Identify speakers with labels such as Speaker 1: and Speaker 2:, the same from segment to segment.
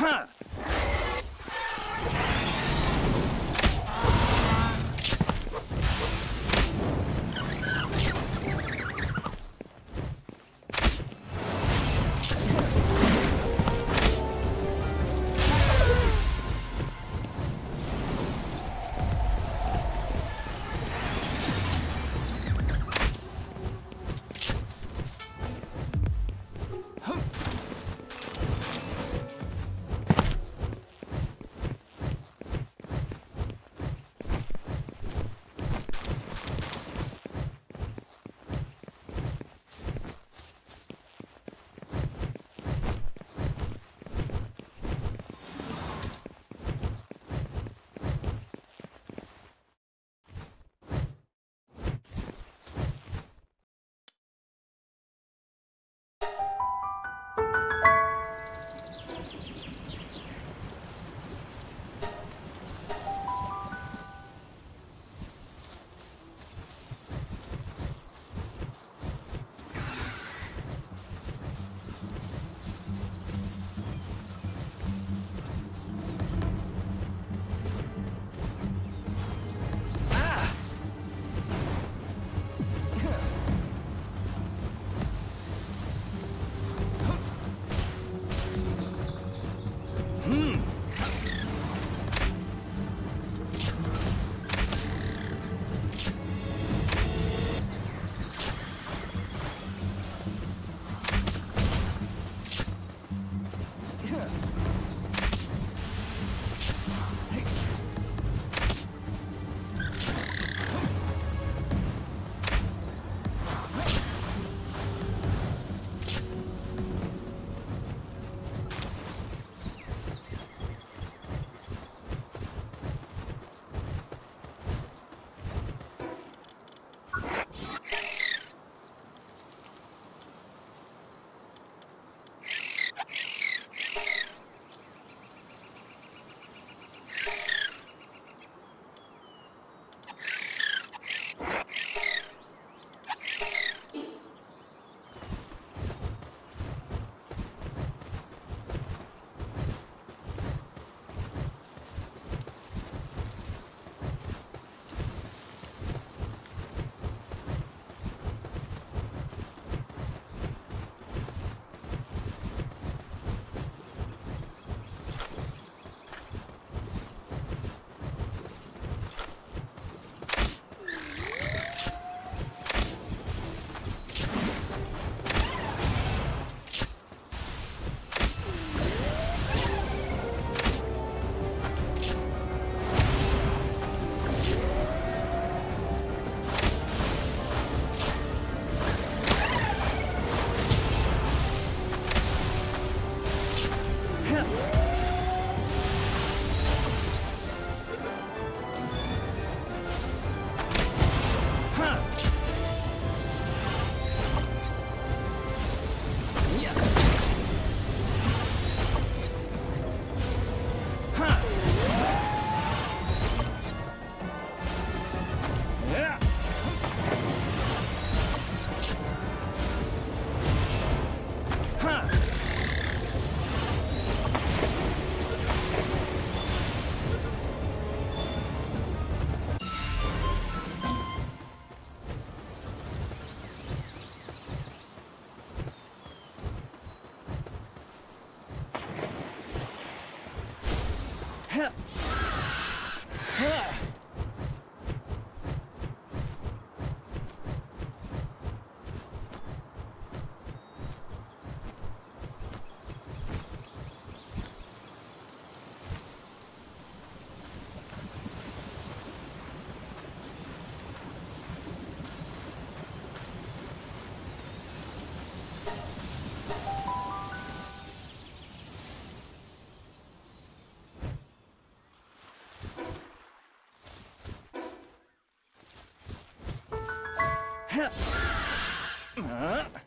Speaker 1: Huh! はい。Huh?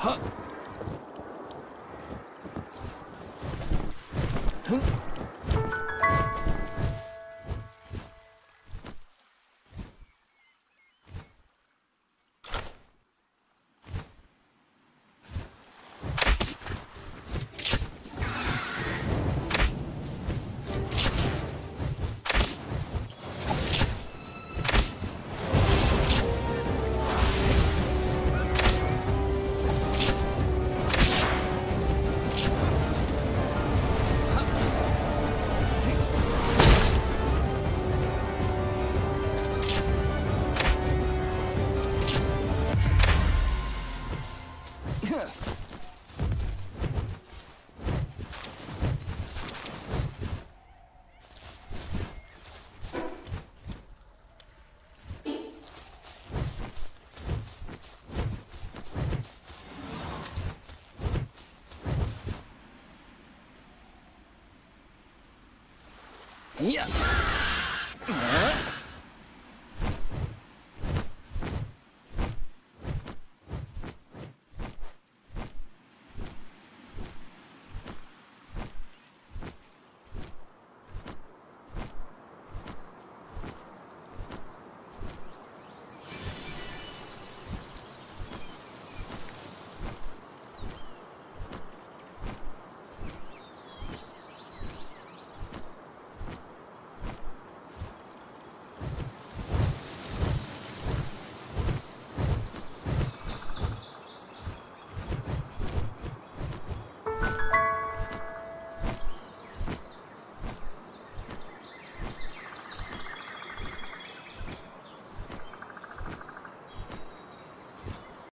Speaker 1: はっ。いや